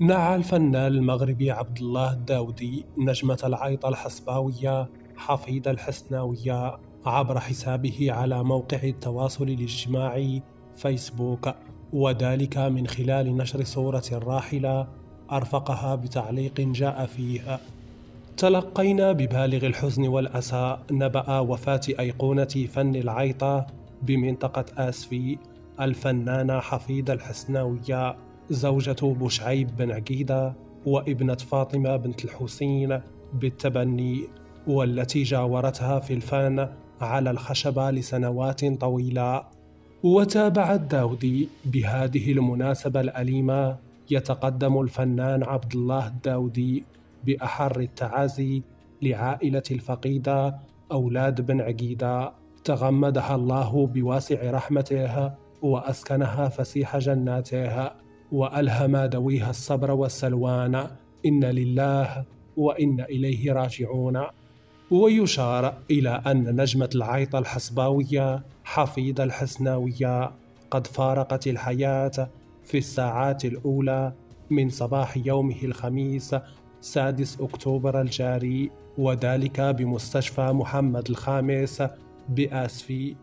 نعى الفنان المغربي عبد الله الداودي نجمة العيطة الحصباوية حفيد الحسناوية عبر حسابه على موقع التواصل الاجتماعي فيسبوك وذلك من خلال نشر صورة راحلة أرفقها بتعليق جاء فيه. تلقينا ببالغ الحزن والأسى نبأ وفاة أيقونة فن العيطة بمنطقة آسفي الفنانة حفيدة الحسناوية. زوجة بوشعيب بن عقيدة وابنة فاطمة بنت الحسين بالتبني والتي جاورتها في الفن على الخشبة لسنوات طويلة. وتابع الداودي بهذه المناسبة الأليمة. يتقدم الفنان عبد الله الداودي بأحر التعازي لعائلة الفقيدة أولاد بن عقيدة. تغمدها الله بواسع رحمته وأسكنها فسيح جناته. وألهم ذويها الصبر والسلوان. إن لله وإن إليه راجعون. ويشار إلى أن نجمة العيطة الحصباوية حفيظ الحسناوية قد فارقت الحياة في الساعات الأولى من صباح يومه الخميس سادس أكتوبر الجاري. وذلك بمستشفى محمد الخامس بآسفي.